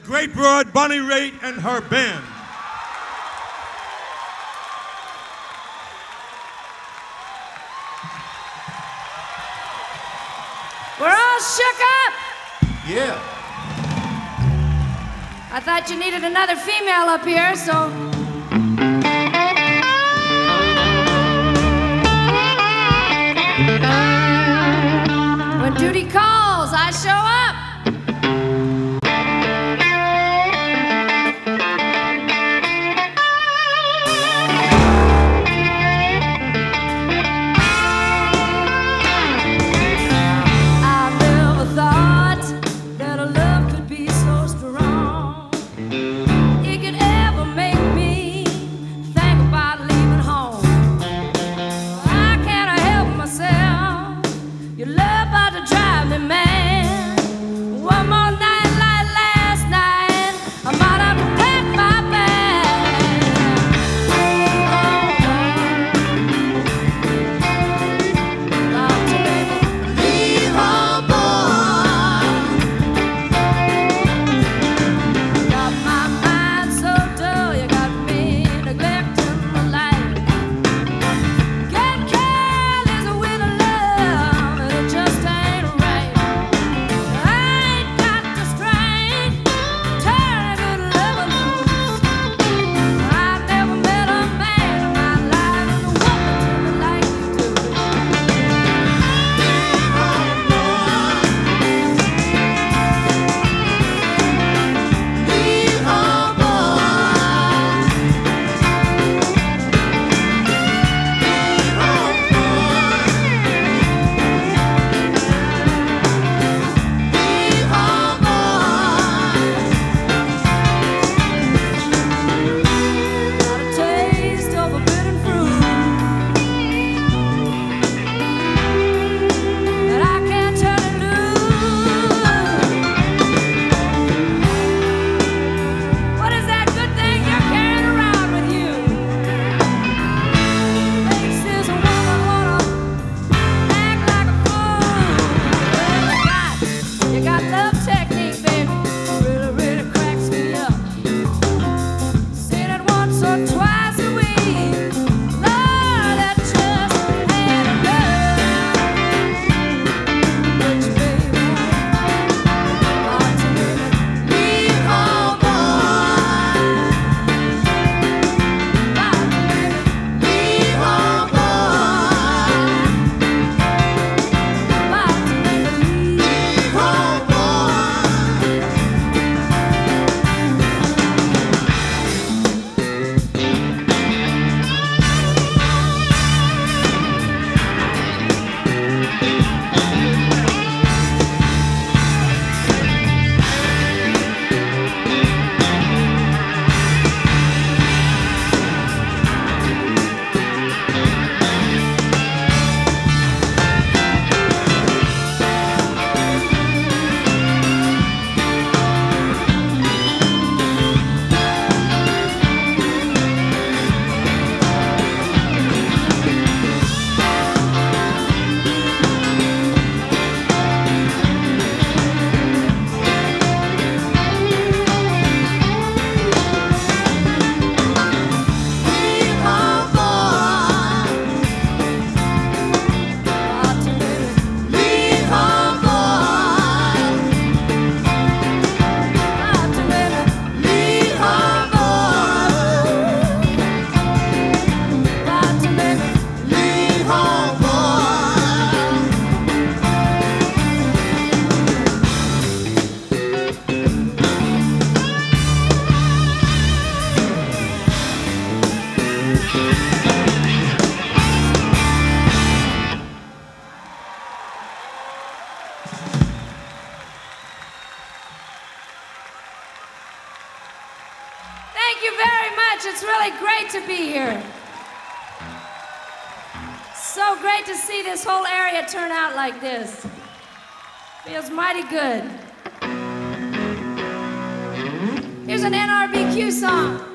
the great broad Bonnie Raitt and her band. We're all shook up. Yeah. I thought you needed another female up here, so When duty calls, I show up. Thank you very much. It's really great to be here. So great to see this whole area turn out like this. Feels mighty good. Here's an NRBQ song.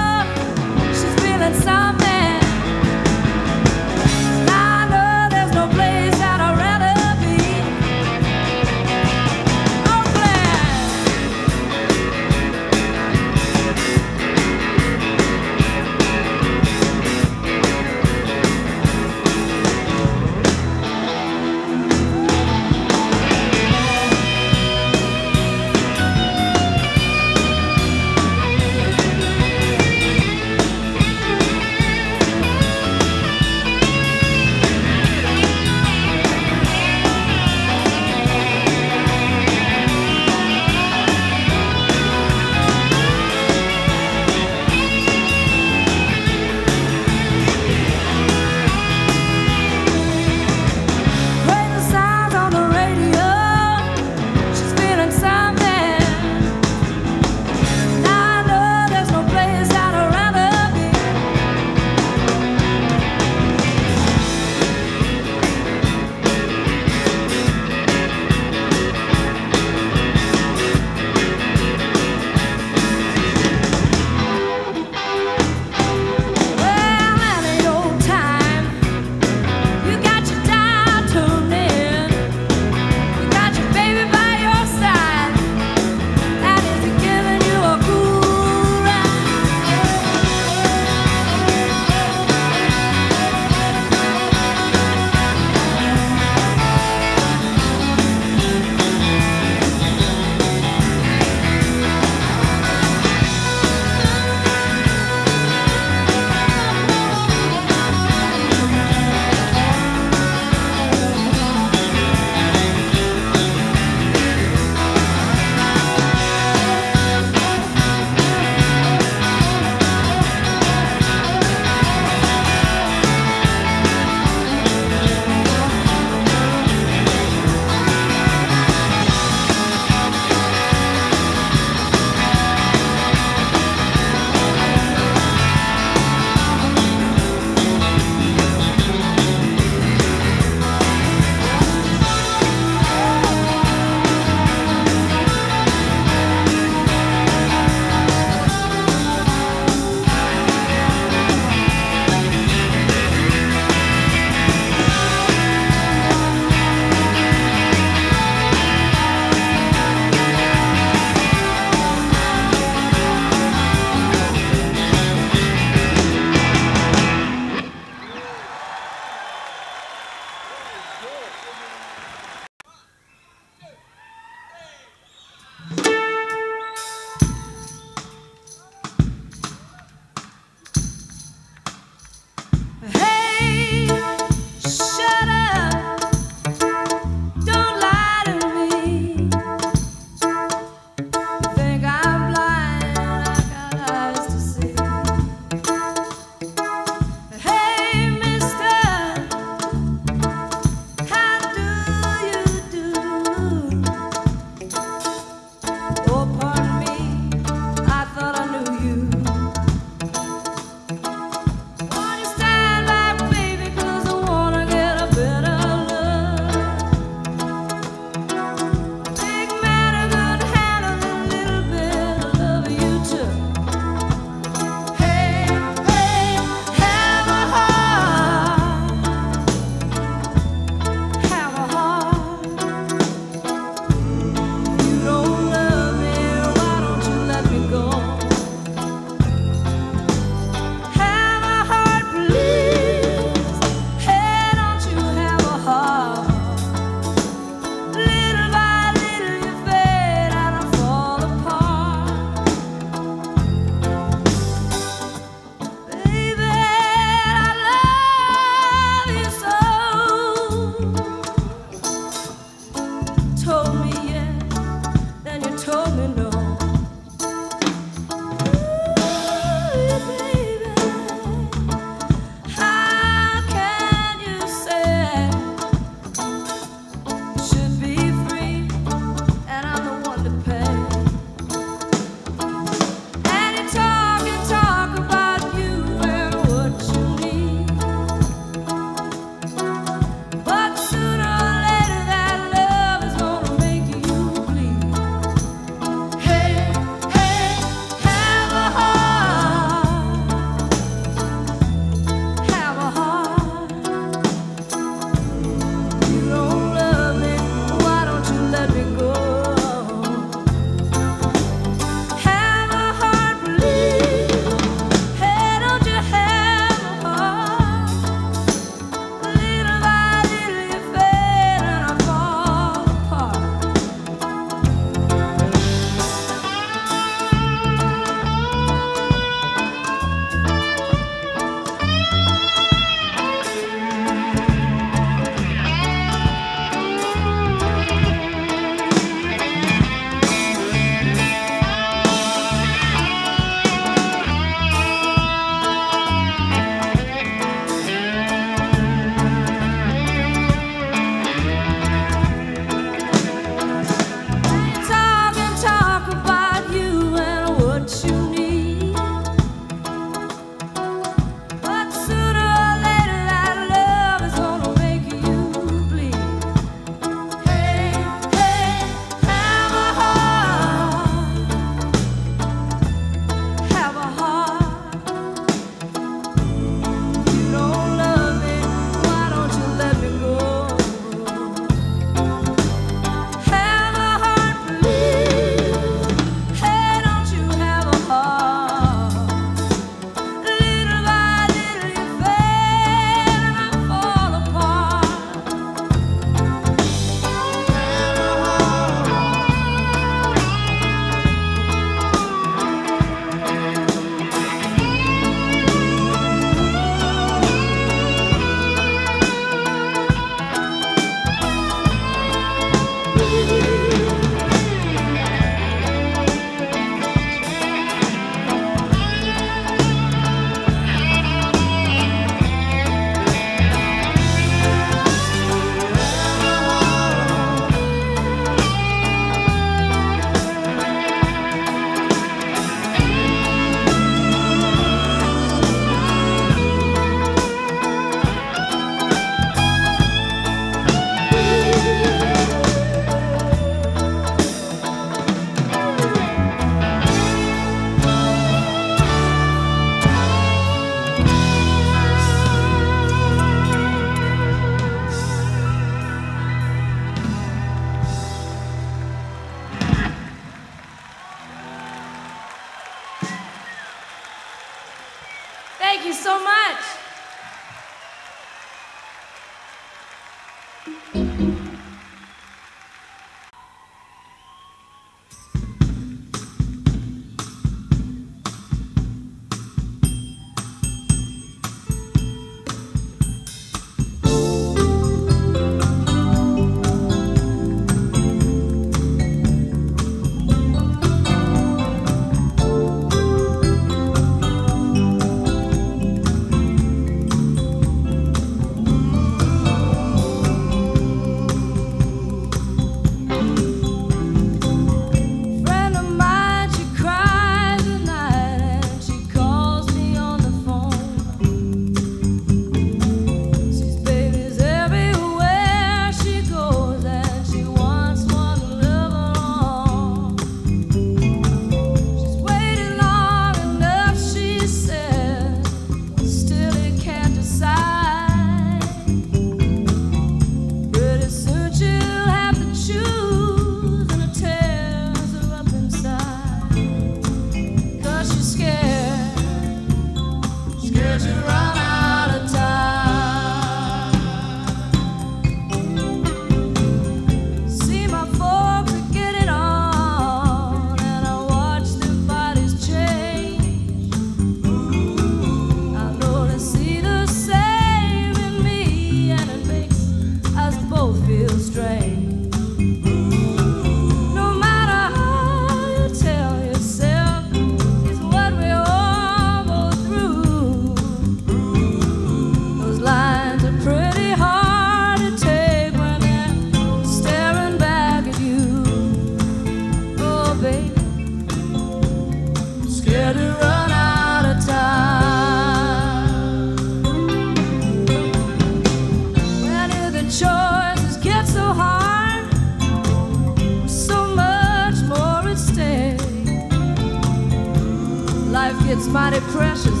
Gets mighty precious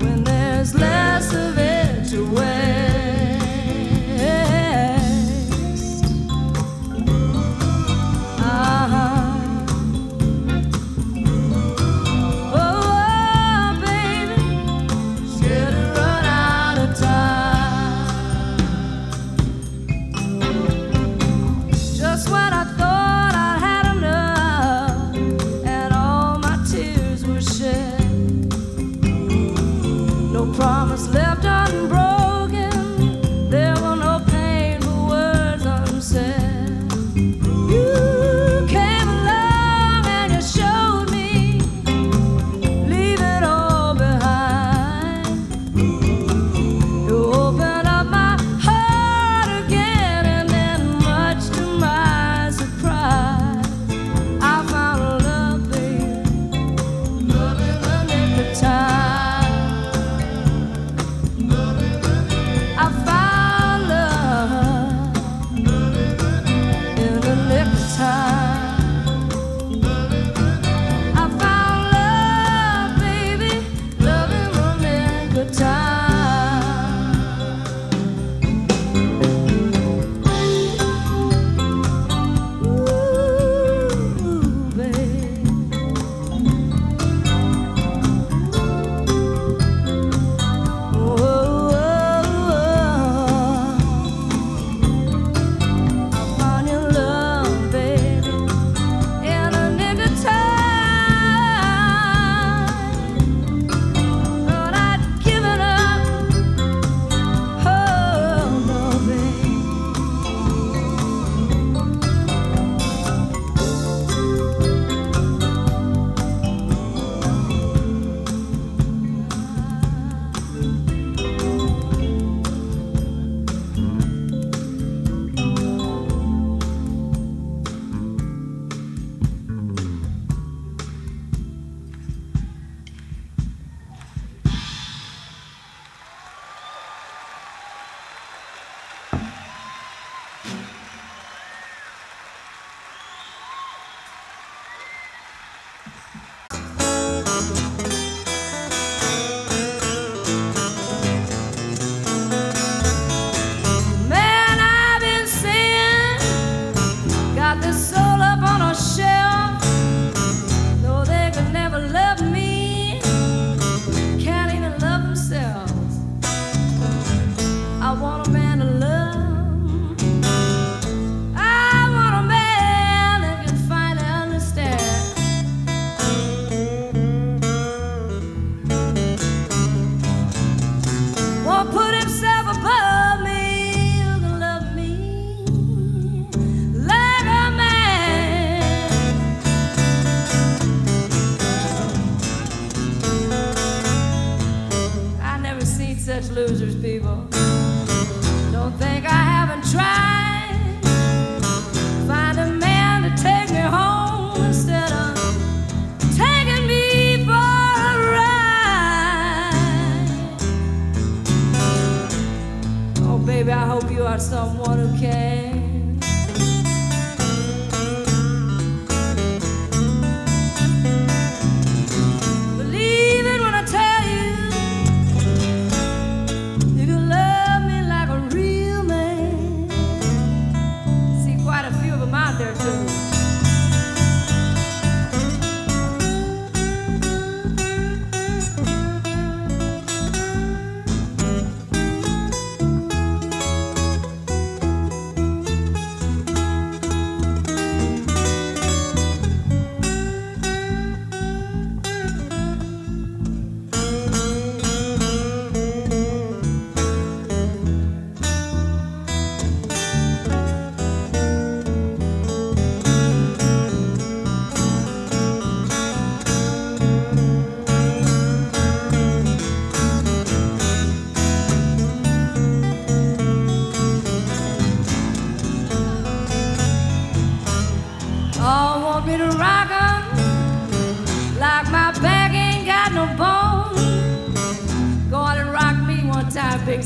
when there's less of it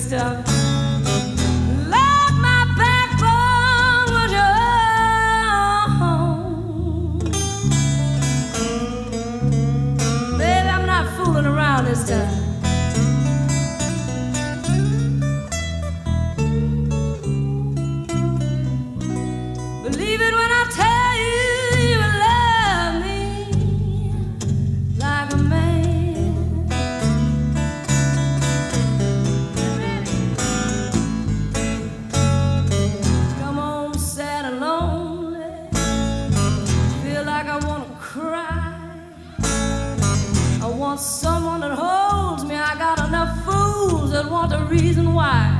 stuff. someone that holds me. I got enough fools that want a reason why.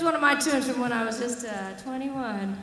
Here's one of my tunes from when I was just uh, 21.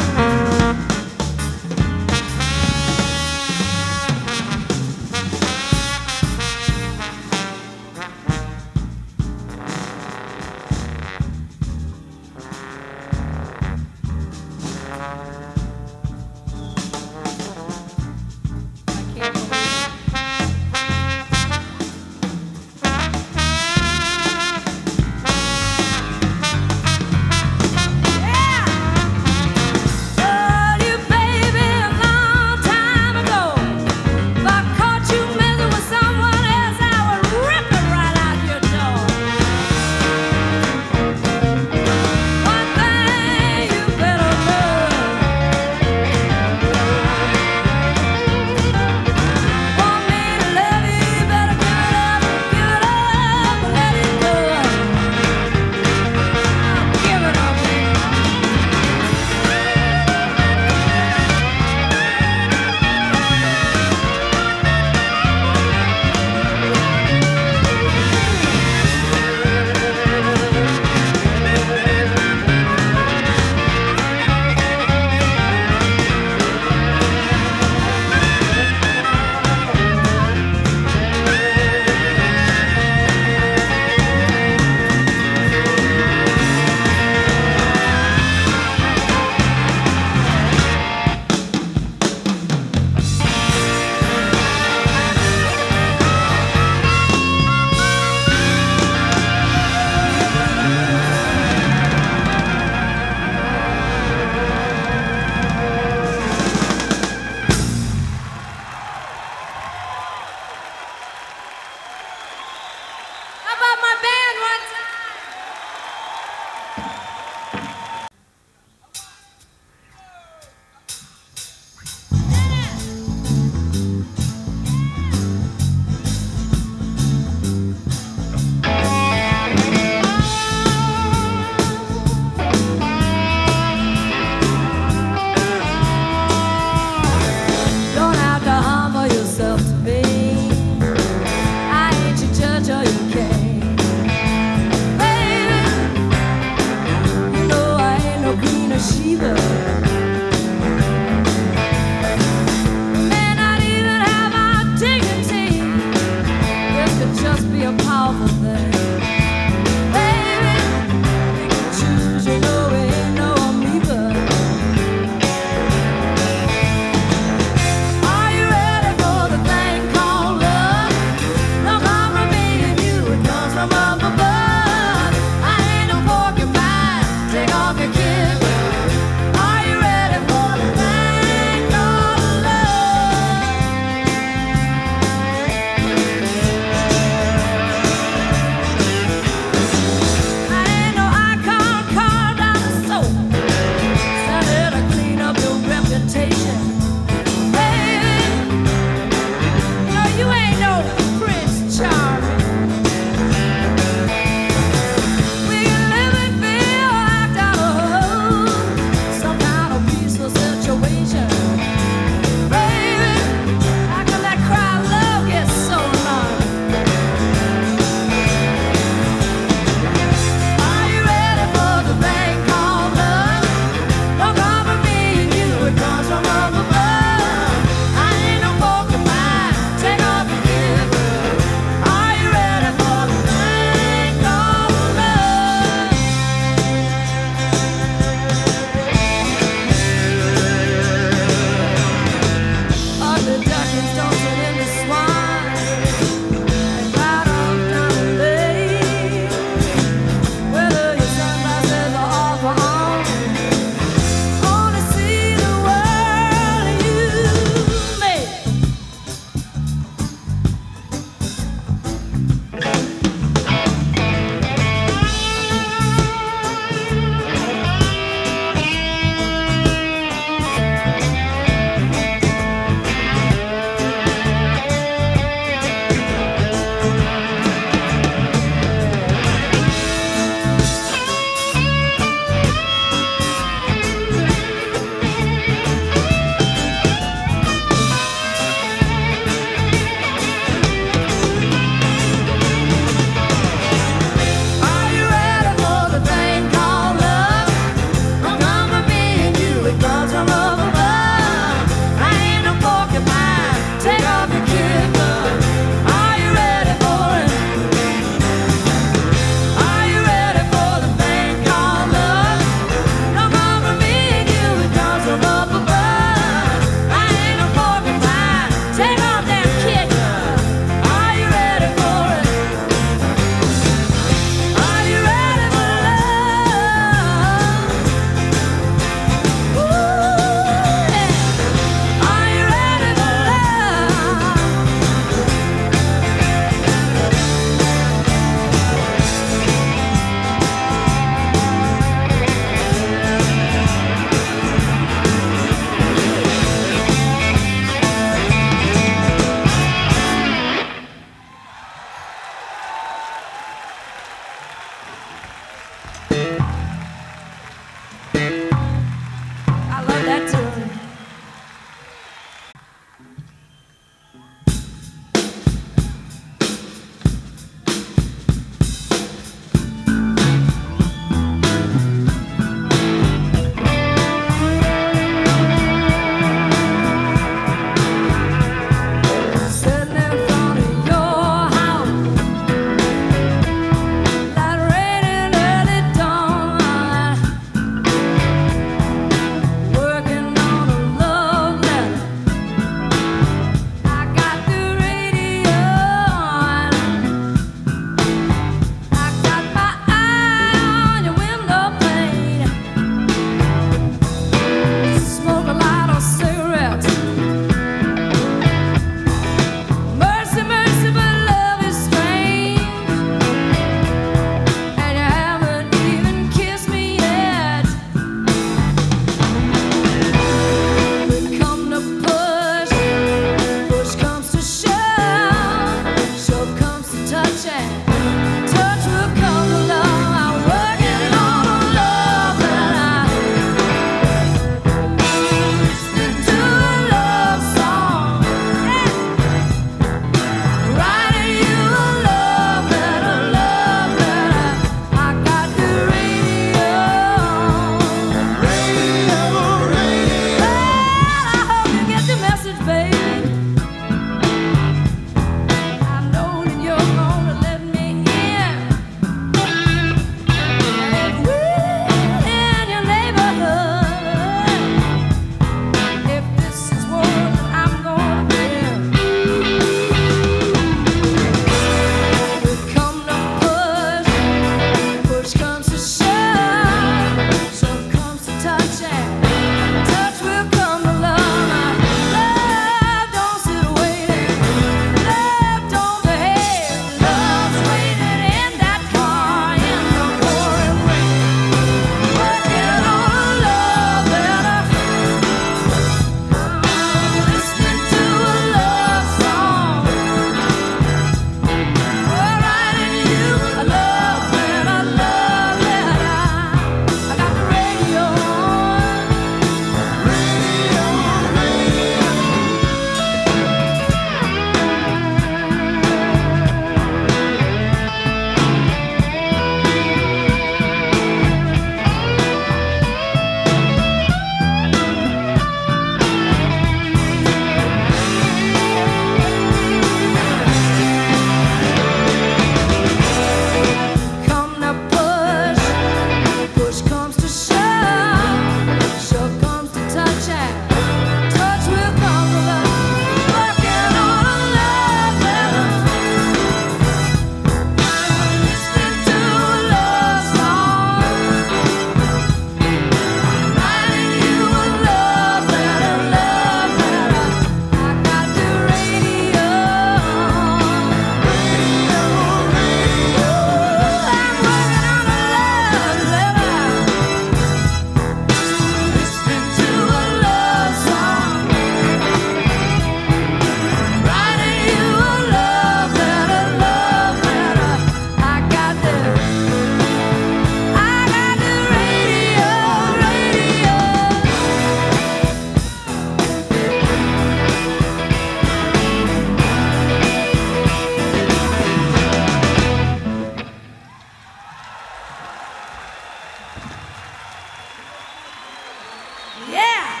Yeah!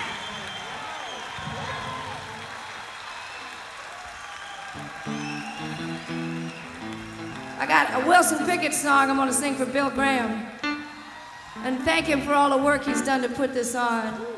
I got a Wilson Pickett song I'm going to sing for Bill Graham and thank him for all the work he's done to put this on.